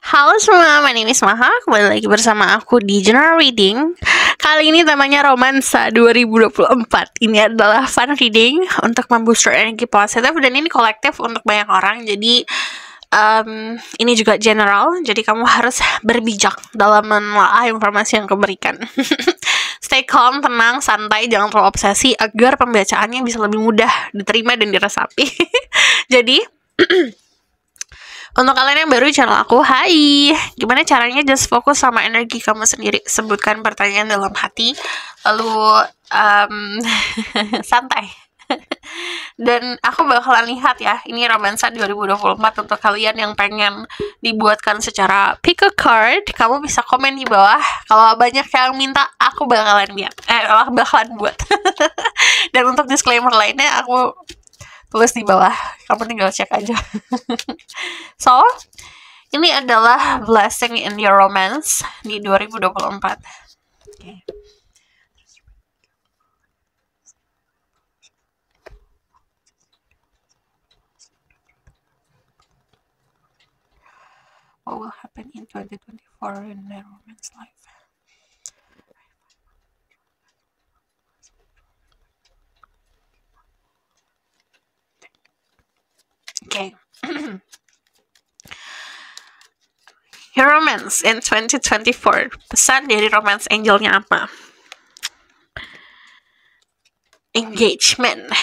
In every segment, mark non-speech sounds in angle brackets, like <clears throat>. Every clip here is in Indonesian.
Halo semua, my name is Maha. Kembali lagi bersama aku di General Reading. Kali ini temanya Romansa 2024 Ini adalah fun reading Untuk membooster energi positif Dan ini kolektif untuk banyak orang. Jadi um, ini juga general. Jadi kamu harus berbijak Dalam menelaah informasi yang keberikan. <laughs> Stay calm, tenang, santai. Jangan terlalu obsesi Agar pembacaannya bisa lebih mudah Diterima dan diresapi <laughs> Jadi <clears throat> Untuk kalian yang baru di channel aku, hai! Gimana caranya just fokus sama energi kamu sendiri? Sebutkan pertanyaan dalam hati, lalu um, <laughs> santai. Dan aku bakalan lihat ya, ini romansa 2024 untuk kalian yang pengen dibuatkan secara pick a card, kamu bisa komen di bawah. Kalau banyak yang minta, aku bakalan buat. Eh, bakalan buat. <laughs> Dan untuk disclaimer lainnya, aku tulis di bawah. Kamu tinggal cek aja. <laughs> So ini adalah blessing in your romance di 2024 okay. what will happen in 2024 in their romance life Okay. <clears throat> Romance in 2024. Pesan dari romance angelnya apa? Engagement.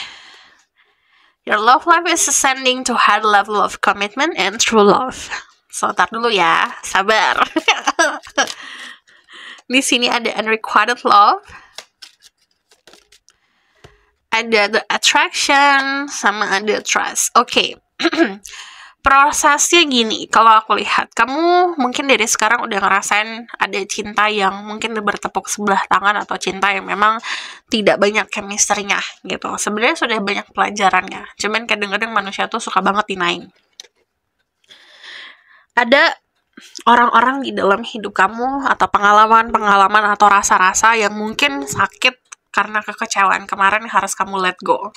Your love life is ascending to high level of commitment and true love. So, tar dulu ya. Sabar. <laughs> Di sini ada unrequited love. Ada the attraction sama ada trust. Oke. Okay <clears throat> prosesnya gini kalau aku lihat kamu mungkin dari sekarang udah ngerasain ada cinta yang mungkin bertepuk sebelah tangan atau cinta yang memang tidak banyak chemistry-nya gitu. Sebenarnya sudah banyak pelajarannya cuman kadang-kadang manusia tuh suka banget dinaing ada orang-orang di dalam hidup kamu atau pengalaman-pengalaman atau rasa-rasa yang mungkin sakit karena kekecewaan kemarin harus kamu let go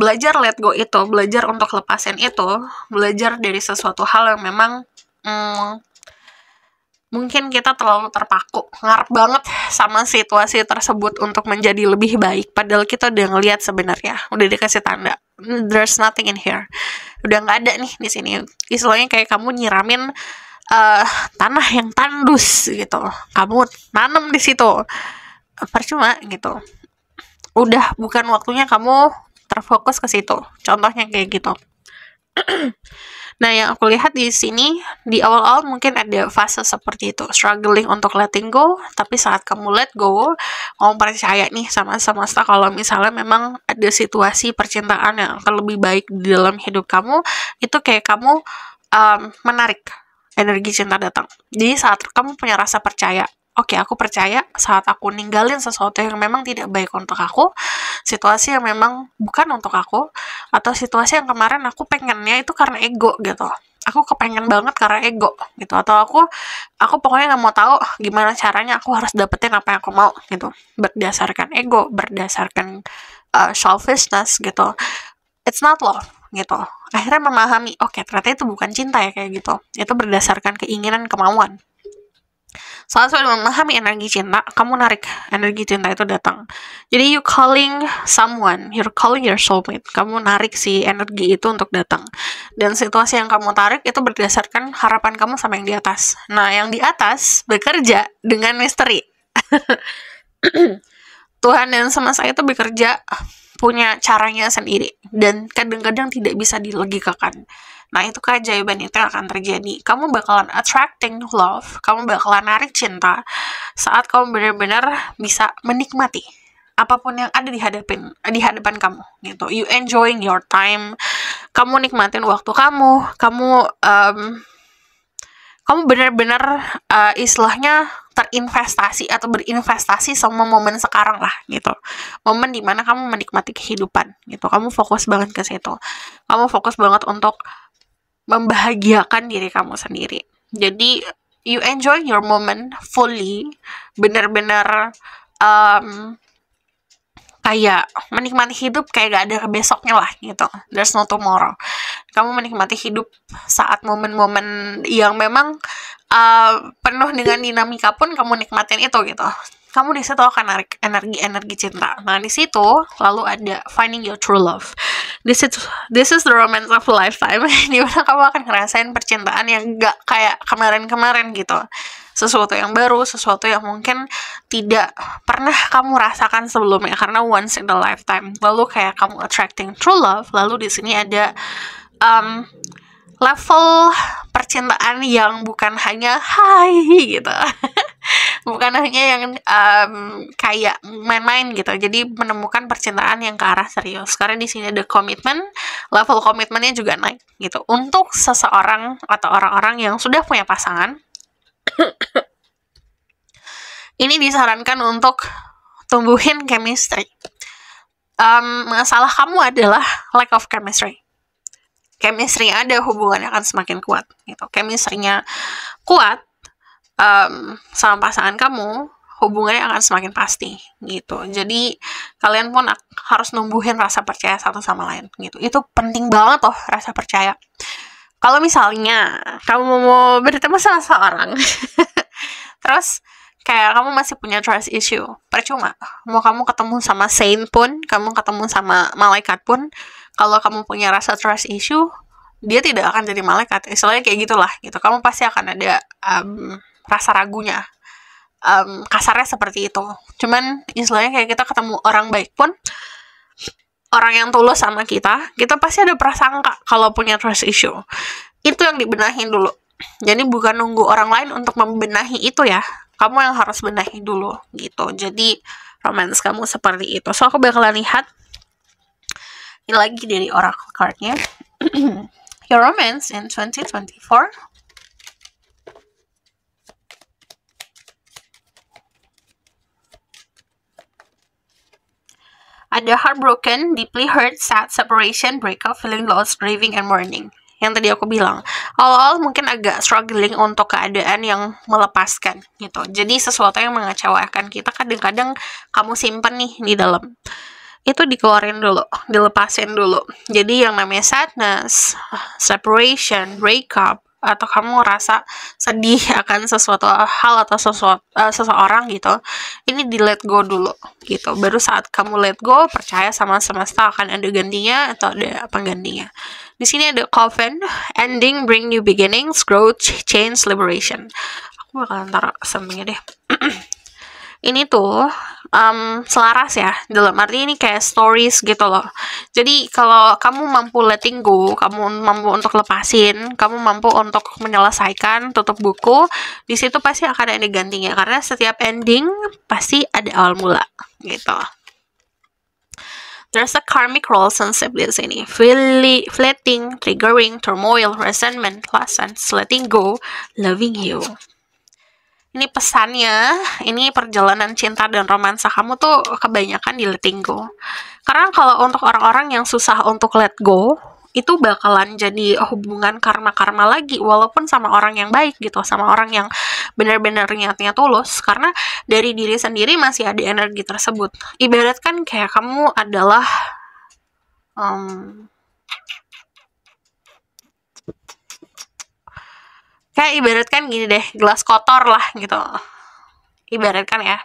belajar let go itu belajar untuk lepasin itu belajar dari sesuatu hal yang memang hmm, mungkin kita terlalu terpaku ngarep banget sama situasi tersebut untuk menjadi lebih baik. Padahal kita udah ngelihat sebenarnya udah dikasih tanda there's nothing in here. Udah nggak ada nih di sini. Istilahnya kayak kamu nyiramin uh, tanah yang tandus gitu. Kamu nanam di situ. Percuma gitu. Udah bukan waktunya kamu terfokus ke situ. Contohnya kayak gitu. <clears throat> nah, yang aku lihat di sini di awal-awal mungkin ada fase seperti itu, struggling untuk letting go, tapi saat kamu let go, kamu percaya nih sama semesta kalau misalnya memang ada situasi percintaan yang akan lebih baik di dalam hidup kamu, itu kayak kamu um, menarik energi cinta datang. Jadi saat kamu punya rasa percaya, oke okay, aku percaya saat aku ninggalin sesuatu yang memang tidak baik untuk aku situasi yang memang bukan untuk aku atau situasi yang kemarin aku pengennya itu karena ego gitu. Aku kepengen banget karena ego gitu. Atau aku aku pokoknya nggak mau tahu gimana caranya aku harus dapetin apa yang aku mau gitu. Berdasarkan ego berdasarkan uh, selfishness gitu. It's not love gitu. Akhirnya memahami oke okay, ternyata itu bukan cinta ya kayak gitu. Itu berdasarkan keinginan kemauan saat sudah memahami energi cinta, kamu narik energi cinta itu datang. Jadi you calling someone, you're calling your soulmate. Kamu narik si energi itu untuk datang. Dan situasi yang kamu tarik itu berdasarkan harapan kamu sama yang di atas. Nah, yang di atas bekerja dengan misteri. <coughs> Tuhan dan semesta itu bekerja punya caranya sendiri dan kadang-kadang tidak bisa dilogikakan. Nah, itu keajaiban itu yang akan terjadi. Kamu bakalan attracting love, kamu bakalan narik cinta saat kamu benar-benar bisa menikmati apa pun yang ada di hadapin di hadapan kamu gitu. You enjoying your time, kamu nikmatin waktu kamu, kamu um, kamu benar-benar uh, istilahnya terinvestasi atau berinvestasi sama momen sekarang lah gitu. Momen di mana kamu menikmati kehidupan gitu. Kamu fokus banget ke situ. Kamu fokus banget untuk membahagiakan diri kamu sendiri. Jadi you enjoy your moment fully, benar-benar um, kayak menikmati hidup kayak gak ada besoknya lah gitu. There's no tomorrow. Kamu menikmati hidup saat momen-momen yang memang uh, penuh dengan dinamika pun kamu nikmatin itu gitu kamu di situ akan narik energi-energi cinta. Nah, di situ lalu ada finding your true love. This is this is the romance of a lifetime. <laughs> di mana kamu akan ngerasain percintaan yang gak kayak kemarin-kemarin gitu. Sesuatu yang baru, sesuatu yang mungkin tidak pernah kamu rasakan sebelumnya karena once in a lifetime. Lalu kayak kamu attracting true love, lalu di sini ada um, level percintaan yang bukan hanya hai gitu <laughs> bukan hanya yang um, kayak main-main gitu jadi menemukan percintaan yang ke arah serius. Karena di sini ada komitmen level komitmennya juga naik gitu. Untuk seseorang atau orang-orang yang sudah punya pasangan <coughs> ini disarankan untuk tumbuhin chemistry. Um, masalah kamu adalah lack of chemistry. Chemistry ada hubungannya akan semakin kuat gitu. Chemistry-nya kuat um, sama pasangan kamu hubungannya akan semakin pasti gitu. Jadi kalian pun harus numbuhin rasa percaya satu sama lain gitu. Itu penting banget loh rasa percaya. Kalau misalnya kamu mau bertemu sama seorang <laughs> terus kayak kamu masih punya trust issue percuma. Mau kamu ketemu sama saint pun kamu ketemu sama malaikat pun kalau kamu punya rasa trust issue dia tidak akan jadi malaikat. Istilahnya kayak gitulah gitu. Kamu pasti akan ada um, rasa ragunya. Um, kasarnya seperti itu. Cuman istilahnya kayak kita ketemu orang baik pun orang yang tulus sama kita kita pasti ada prasangka kalau punya trust issue. Itu yang dibenahin dulu. Jadi bukan nunggu orang lain untuk membenahi itu ya. Kamu yang harus benahi dulu gitu. Jadi romance kamu seperti itu. So aku bakalan lihat ini lagi dari oracle cardnya. <clears throat> Your romance in 2024 ada heartbroken, deeply hurt, sad, separation, breakup, feeling lost, grieving, and mourning. Yang tadi aku bilang, awal-awal mungkin agak struggling untuk keadaan yang melepaskan gitu. Jadi sesuatu yang mengecewakan kita kadang-kadang kamu simpen nih di dalam itu dikeluarin dulu, dilepasin dulu. Jadi yang namanya sadness, separation, breakup, atau kamu ngerasa sedih akan sesuatu hal atau sesuatu uh, seseorang gitu ini di let go dulu gitu. Baru saat kamu let go percaya sama semesta akan ada gantinya atau ada penggantinya. Di sini ada coven ending bring new beginnings growth change liberation. Aku bakalan taruh sampingnya deh. <clears throat> Ini tuh um, selaras ya. Dalam arti ini kayak stories gitu loh. Jadi kalau kamu mampu letting go kamu mampu untuk lepasin kamu mampu untuk menyelesaikan tutup buku di situ pasti akan ada gantinya. Karena setiap ending pasti ada awal mula gitu. There's a karmic relationship di sini. Fili, fleeting, triggering, turmoil, resentment, lessons, letting go, loving you ini pesannya, ini perjalanan cinta dan romansa kamu tuh kebanyakan di letting go. Karena kalau untuk orang-orang yang susah untuk let go, itu bakalan jadi hubungan karma-karma lagi walaupun sama orang yang baik gitu sama orang yang benar-benar niatnya tulus karena dari diri sendiri masih ada energi tersebut ibaratkan kayak kamu adalah um, kayak ibaratkan gini deh gelas kotor lah gitu. Ibaratkan ya.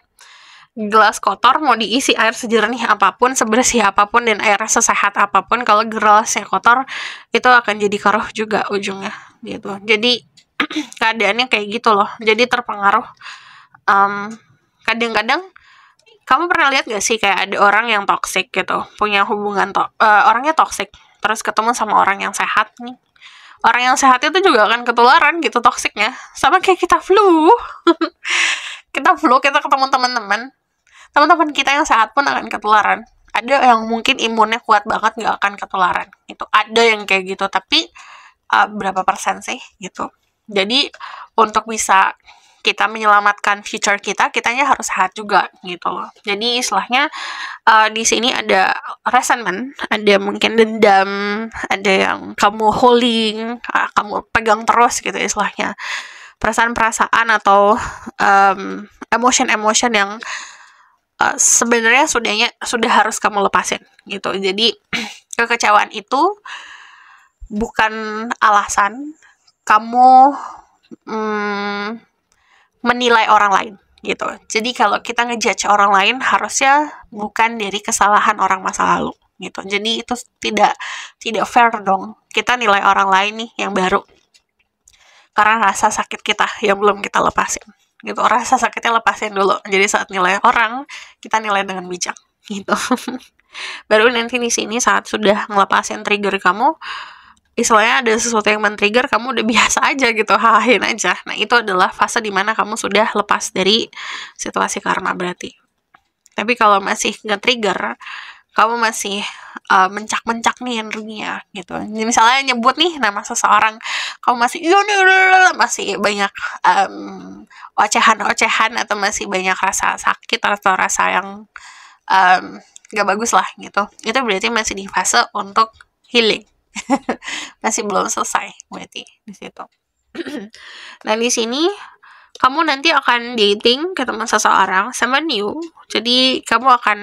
Gelas kotor mau diisi air sejernih apa pun sebersih apa pun dan air sesehat apa pun kalau gelasnya kotor itu akan jadi keruh juga ujungnya gitu. Jadi <clears throat> keadaannya kayak gitu loh. Jadi terpengaruh. Um, kadang-kadang kamu pernah lihat gak sih kayak ada orang yang toxic gitu? Punya hubungan to uh, orangnya toxic terus ketemu sama orang yang sehat nih orang yang sehat itu juga akan ketularan gitu toksiknya. Sama kayak kita flu. <laughs> Kita flu kita ketemu teman-teman. Teman-teman kita yang sehat pun akan ketularan. Ada yang mungkin imunnya kuat banget nggak akan ketularan. Itu ada yang kayak gitu tapi uh, berapa persen sih gitu. Jadi untuk bisa kita menyelamatkan future kita, kitanya harus sehat juga gitu loh. Jadi istilahnya uh, di sini ada resentment, ada mungkin dendam, ada yang kamu holding, uh, kamu pegang terus gitu istilahnya. Perasaan-perasaan atau um, emotion-emotion yang uh, sebenarnya sudahnya sudah harus kamu lepasin gitu jadi <clears throat> kekecewaan itu bukan alasan kamu mm, menilai orang lain gitu. Jadi kalau kita ngejudge orang lain harusnya bukan dari kesalahan orang masa lalu gitu. Jadi itu tidak tidak fair dong. Kita nilai orang lain nih yang baru karena rasa sakit kita yang belum kita lepasin gitu. Rasa sakitnya lepasin dulu. Jadi saat nilai orang kita nilai dengan bijak gitu. <laughs> baru nanti di sini saat sudah ngelepasin trigger kamu istilahnya ada sesuatu yang men-trigger kamu udah biasa aja gitu hahahin aja. Nah itu adalah fase di mana kamu sudah lepas dari situasi karma berarti. Tapi kalau masih nge-trigger kamu masih uh, mencak-mencak nih energinya gitu. Jadi misalnya nyebut nih nama seseorang kamu masih iya masih banyak um, ocehan-ocehan atau masih banyak rasa sakit atau rasa yang um, gak bagus lah gitu. Itu berarti masih di fase untuk healing <laughs> masih belum selesai berarti di situ. <clears throat> Nah di sini kamu nanti akan dating ketemu seseorang sama new. Jadi kamu akan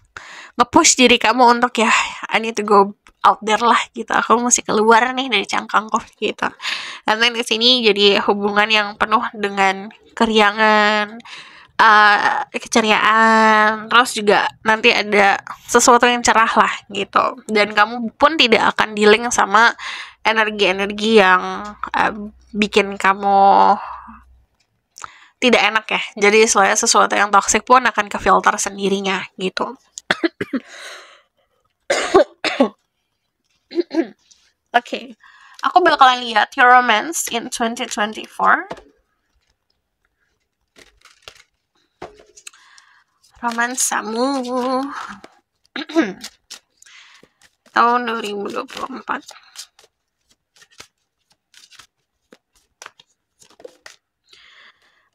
<laughs> nge-push diri kamu untuk ya I need to go out there lah gitu. Aku mesti keluar nih dari cangkangku <laughs> gitu. Dan di sini jadi hubungan yang penuh dengan keriangan uh, keceriaan terus juga nanti ada sesuatu yang cerah lah gitu. Dan kamu pun tidak akan dealing sama energi-energi yang uh, bikin kamu tidak enak ya. Jadi selain sesuatu yang toxic pun akan ke filter sendirinya gitu. <coughs> Oke, okay. aku bakalan lihat your romance in 2024 romansamu <clears throat> tahun 2024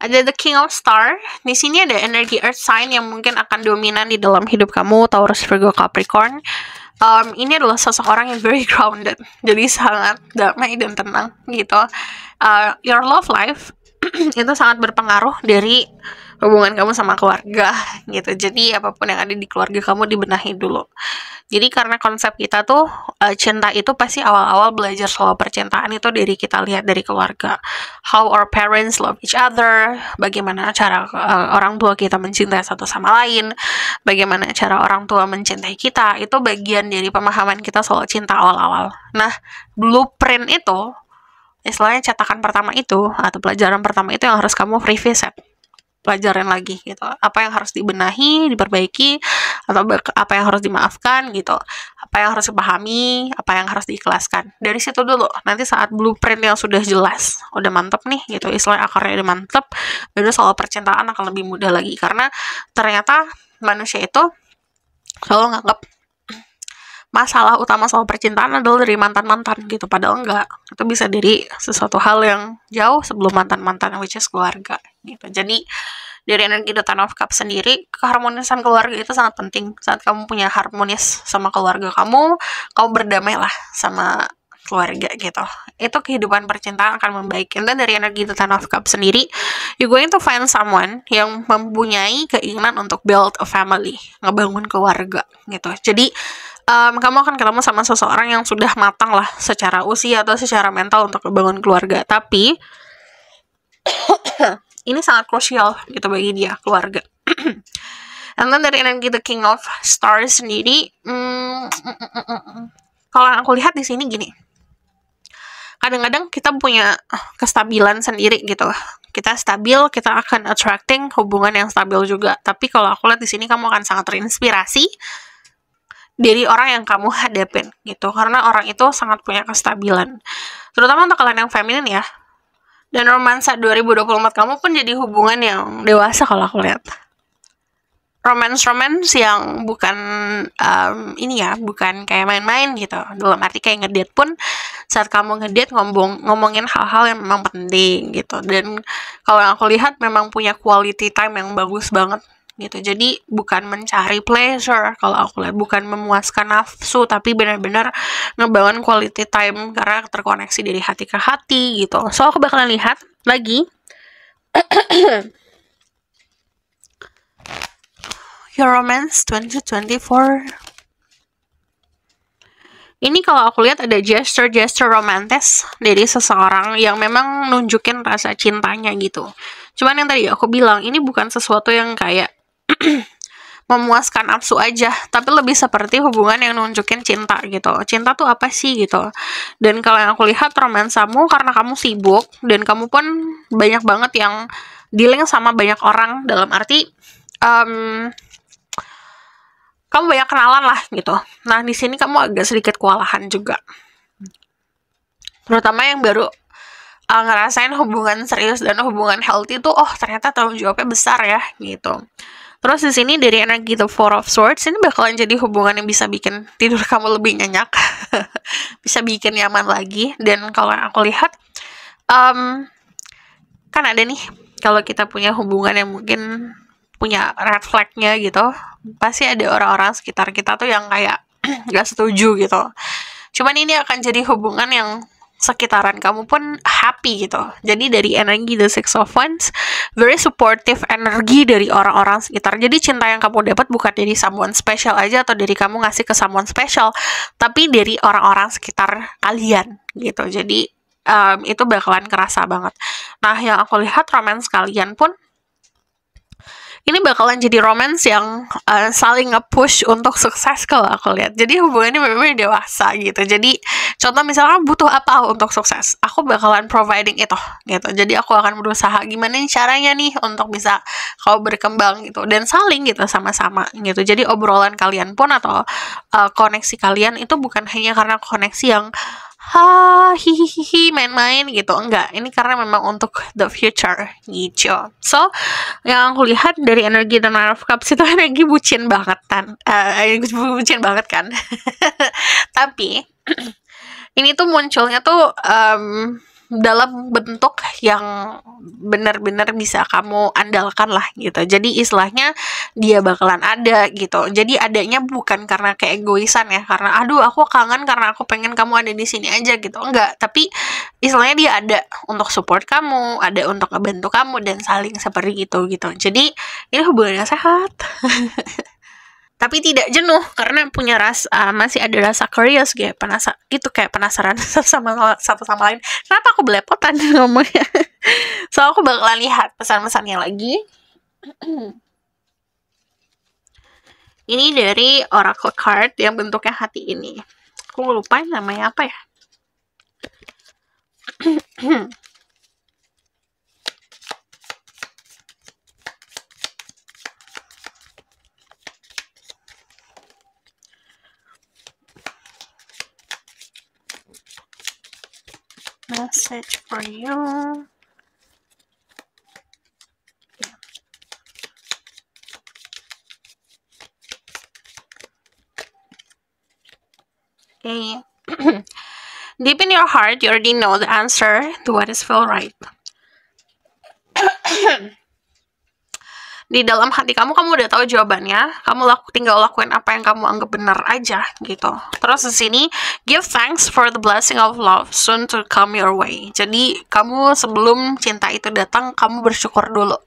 ada the king of star. Di sini ada energi earth sign yang mungkin akan dominan di dalam hidup kamu Taurus Virgo Capricorn. Um, ini adalah seseorang yang very <laughs> grounded. Jadi sangat damai dan tenang gitu. Uh, your love life <clears throat> itu sangat berpengaruh dari hubungan kamu sama keluarga gitu. Jadi apa pun yang ada di keluarga kamu dibenahi dulu. Jadi karena konsep kita tuh uh, cinta itu pasti awal-awal belajar soal percintaan itu dari kita lihat dari keluarga. How our parents love each other bagaimana cara uh, orang tua kita mencintai satu sama lain bagaimana cara orang tua mencintai kita itu bagian dari pemahaman kita soal cinta awal-awal. Nah blueprint itu istilahnya cetakan pertama itu atau pelajaran pertama itu yang harus kamu revisit pelajaran lagi gitu. Apa yang harus dibenahi diperbaiki atau apa yang harus dimaafkan gitu. Apa yang harus dipahami apa yang harus diikhlaskan. Dari situ dulu nanti saat blueprint yang sudah jelas udah mantep nih gitu istilah akarnya udah mantep baru soal percintaan akan lebih mudah lagi. Karena ternyata manusia itu selalu nganggap masalah utama soal percintaan adalah dari mantan-mantan gitu. Padahal enggak. Itu bisa dari sesuatu hal yang jauh sebelum mantan-mantan which is keluarga gitu. Jadi dari energi The Ten of Cups sendiri keharmonisan keluarga itu sangat penting. Saat kamu punya harmonis sama keluarga kamu kamu berdamai lah sama keluarga gitu. Itu kehidupan percintaan akan membaik. Dan dari energi The Ten of Cups sendiri you going to find someone yang mempunyai keinginan untuk build a family ngebangun keluarga gitu. Jadi um, kamu akan ketemu sama seseorang yang sudah matang lah secara usia atau secara mental untuk membangun keluarga tapi <coughs> ini sangat krusial gitu bagi dia keluarga <coughs> And then dari energi The King of Stars sendiri, mm, kalau aku lihat di sini gini, kadang-kadang kita punya kestabilan sendiri gitu. Kita stabil, kita akan attracting hubungan yang stabil juga. Tapi kalau aku lihat di sini kamu akan sangat terinspirasi dari orang yang kamu hadapin gitu. Karena orang itu sangat punya kestabilan. Terutama untuk kalian yang feminin ya. Dan romansa 2024 kamu pun jadi hubungan yang dewasa kalau aku lihat. Romance romance yang bukan um, ini ya bukan kayak main-main gitu. Dalam arti kayak ngedate pun saat kamu ngedate ngomong ngomongin hal-hal yang memang penting gitu. Dan kalau yang aku lihat memang punya quality time yang bagus banget gitu. Jadi bukan mencari pleasure kalau aku lihat. Bukan memuaskan nafsu tapi benar-benar ngebangun quality time karena terkoneksi dari hati ke hati gitu. So aku bakalan lihat lagi. <coughs> Your romance 2024 ini kalau aku lihat ada gesture-gesture romantis dari seseorang yang memang nunjukin rasa cintanya gitu. Cuman yang tadi aku bilang, ini bukan sesuatu yang kayak <clears throat> memuaskan nafsu aja, tapi lebih seperti hubungan yang nunjukin cinta gitu. Cinta tuh apa sih gitu. Dan kalau yang aku lihat romansamu karena kamu sibuk dan kamu pun banyak banget yang dealing sama banyak orang dalam arti um, kamu banyak kenalan lah gitu. Nah di sini kamu agak sedikit kewalahan juga, terutama yang baru uh, ngerasain hubungan serius dan hubungan healthy tuh, oh ternyata tanggung jawabnya besar ya gitu. Terus di sini dari energi The Four of Swords ini bakalan jadi hubungan yang bisa bikin tidur kamu lebih nyenyak, <laughs> bisa bikin nyaman lagi. Dan kalau aku lihat, um, kan ada nih kalau kita punya hubungan yang mungkin punya red flagnya gitu pasti ada orang-orang sekitar kita tuh yang kayak <clears throat> gak setuju gitu cuman ini akan jadi hubungan yang sekitaran kamu pun happy gitu. Jadi dari energi the six of wands very supportive energi dari orang-orang sekitar. Jadi cinta yang kamu dapat bukan dari someone special aja atau dari kamu ngasih ke someone special tapi dari orang-orang sekitar kalian gitu. Jadi um, itu bakalan kerasa banget. Nah yang aku lihat romance kalian pun ini bakalan jadi romance yang uh, saling nge-push untuk sukses kalau aku lihat. Jadi hubungannya benar-benar dewasa gitu. Jadi contoh misalnya butuh apa untuk sukses, aku bakalan providing itu gitu. Jadi aku akan berusaha gimana nih caranya nih untuk bisa kau berkembang gitu dan saling gitu sama-sama gitu. Jadi obrolan kalian pun atau uh, koneksi kalian itu bukan hanya karena koneksi yang ha hihihi main-main gitu. Enggak ini karena memang untuk the future gitu. So yang aku lihat dari energi dan of cups itu <laughs> energi bucin banget kan uh, bucin banget kan? Tapi <clears throat> ini tuh munculnya tuh um, dalam bentuk yang benar-benar bisa kamu andalkan lah gitu. Jadi istilahnya dia bakalan ada gitu. Jadi adanya bukan karena kayak egoisan ya, karena aduh aku kangen karena aku pengen kamu ada di sini aja gitu. Enggak, tapi istilahnya dia ada untuk support kamu, ada untuk ngebantu kamu dan saling seperti itu gitu. Jadi ini hubungannya sehat. <laughs> tapi tidak jenuh karena punya rasa uh, masih ada rasa curious kayak penasa gitu kayak penasaran <laughs> sama satu sama lain. Kenapa aku belepotan? <laughs> Ngomongnya. So aku bakalan lihat pesan-pesannya lagi. <clears throat> Ini dari oracle card yang bentuknya hati ini. Aku lupa namanya apa ya <clears throat> message for you. Okay. <clears throat> Deep in your heart, you already know the answer to what is feel right. Di dalam hati kamu kamu udah tahu jawabannya. Kamu laku tinggal lakuin apa yang kamu anggap benar aja gitu. Terus di sini give thanks for the blessing of love soon to come your way. Jadi kamu sebelum cinta itu datang kamu bersyukur dulu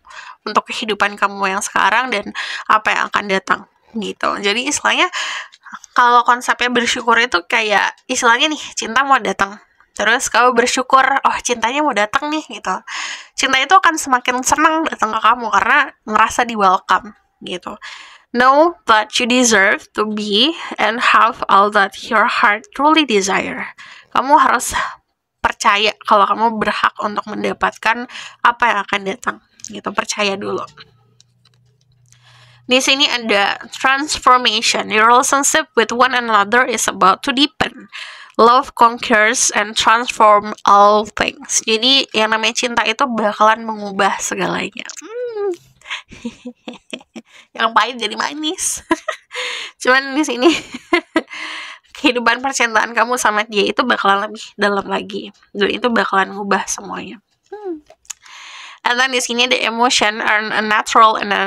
untuk kehidupan kamu yang sekarang dan apa yang akan datang gitu. Jadi istilahnya kalau konsepnya bersyukur itu kayak istilahnya nih cinta mau datang. Terus kamu bersyukur oh cintanya mau datang nih gitu cinta itu akan semakin senang datang ke kamu karena ngerasa di welcome gitu. Know that you deserve to be and have all that your heart truly desire. Kamu harus percaya kalau kamu berhak untuk mendapatkan apa yang akan datang gitu. Percaya dulu. Di sini ada transformation. Your relationship with one another is about to deepen love conquers and transform all things. Jadi yang namanya cinta itu bakalan mengubah segalanya. Hmm. <laughs> yang pahit jadi manis. <laughs> Cuman di sini <laughs> kehidupan percintaan kamu sama dia itu bakalan lebih dalam lagi. Dan itu bakalan mengubah semuanya. Hmm. And then di sini the emotion are a natural and a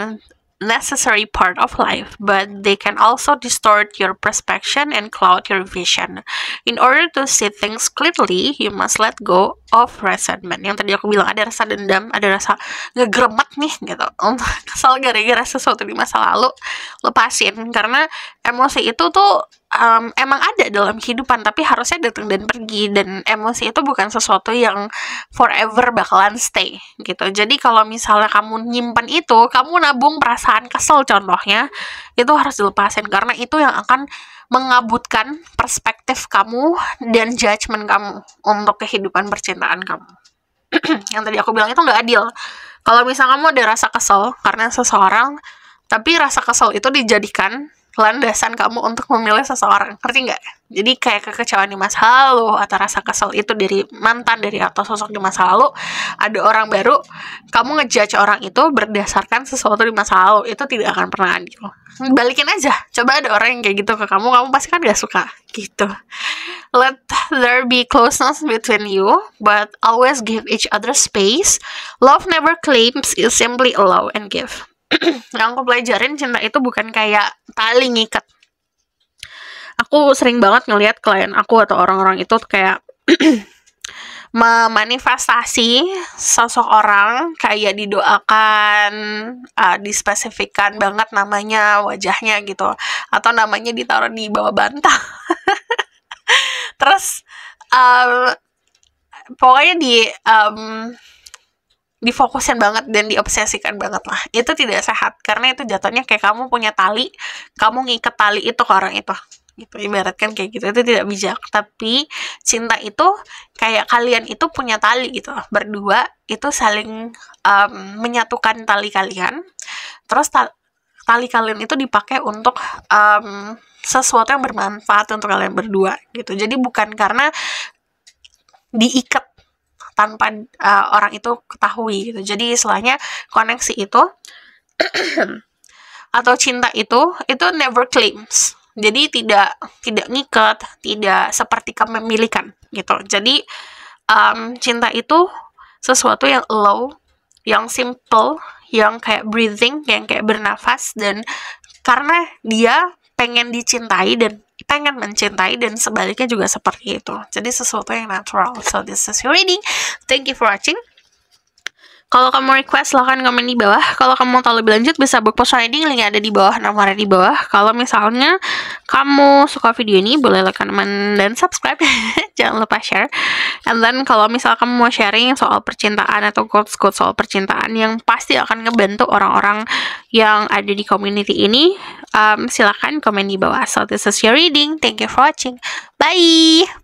necessary part of life, but they can also distort your perception and cloud your vision. In order to see things clearly, you must let go of resentment. Yang tadi aku bilang ada rasa dendam, ada rasa ngegremet nih gitu. <laughs> Kesal gara-gara sesuatu di masa lalu, lepasin karena emosi itu tuh um, emang ada dalam kehidupan tapi harusnya datang dan pergi dan emosi itu bukan sesuatu yang forever bakalan stay gitu. Jadi kalau misalnya kamu nyimpan itu kamu nabung perasaan kesel contohnya itu harus dilepasin karena itu yang akan mengabutkan perspektif kamu dan judgement kamu untuk kehidupan percintaan kamu. <clears throat> Yang tadi aku bilang itu nggak adil. Kalau misalnya kamu ada rasa kesel karena seseorang tapi rasa kesel itu dijadikan landasan kamu untuk memilih seseorang. Ngerti nggak? Jadi kayak kekecewaan di masa lalu atau rasa kesel itu dari mantan dari atau sosok di masa lalu ada orang baru kamu ngejudge orang itu berdasarkan sesuatu di masa lalu itu tidak akan pernah adil. Balikin aja. Coba ada orang yang kayak gitu ke kamu kamu pasti kan gak suka. Gitu. Let there be closeness between you but always give each other space. Love never claims it simply allow and give yang aku pelajarin cinta itu bukan kayak tali ngikat. Aku sering banget ngelihat klien aku atau orang-orang itu kayak <clears throat> memanifestasi sosok orang kayak didoakan uh, dispesifikkan banget namanya wajahnya gitu. Atau namanya ditaruh di bawah bantal. <laughs> Terus um, pokoknya di um, difokusin banget dan diobsesikan banget lah. Itu tidak sehat karena itu jatuhnya kayak kamu punya tali kamu ngikat tali itu ke orang itu. Gitu ibaratkan kayak gitu. Itu tidak bijak tapi cinta itu kayak kalian itu punya tali gitu. Berdua itu saling um, menyatukan tali kalian terus ta tali kalian itu dipakai untuk um, sesuatu yang bermanfaat untuk kalian berdua gitu. Jadi bukan karena diikat tanpa uh, orang itu ketahui gitu. Jadi istilahnya koneksi itu <clears throat> atau cinta itu itu never claims. Jadi tidak tidak ngikat, tidak seperti kepemilikan gitu. Jadi um, cinta itu sesuatu yang low, yang simple, yang kayak breathing, yang kayak bernafas dan karena dia pengen dicintai dan pengen mencintai dan sebaliknya juga seperti itu. Jadi sesuatu yang natural. So this is your reading. Thank you for watching. Kalau kamu request silahkan komen di bawah. Kalau kamu mau tahu lebih lanjut bisa book post reading link ada di bawah nomornya di bawah. Kalau misalnya kamu suka video ini boleh like, comment dan subscribe. <laughs> Jangan lupa share. And then kalau misal kamu mau sharing soal percintaan atau quotes-quotes soal percintaan yang pasti akan ngebantu orang-orang yang ada di community ini, um, silahkan komen di bawah. So this is your reading. Thank you for watching. Bye.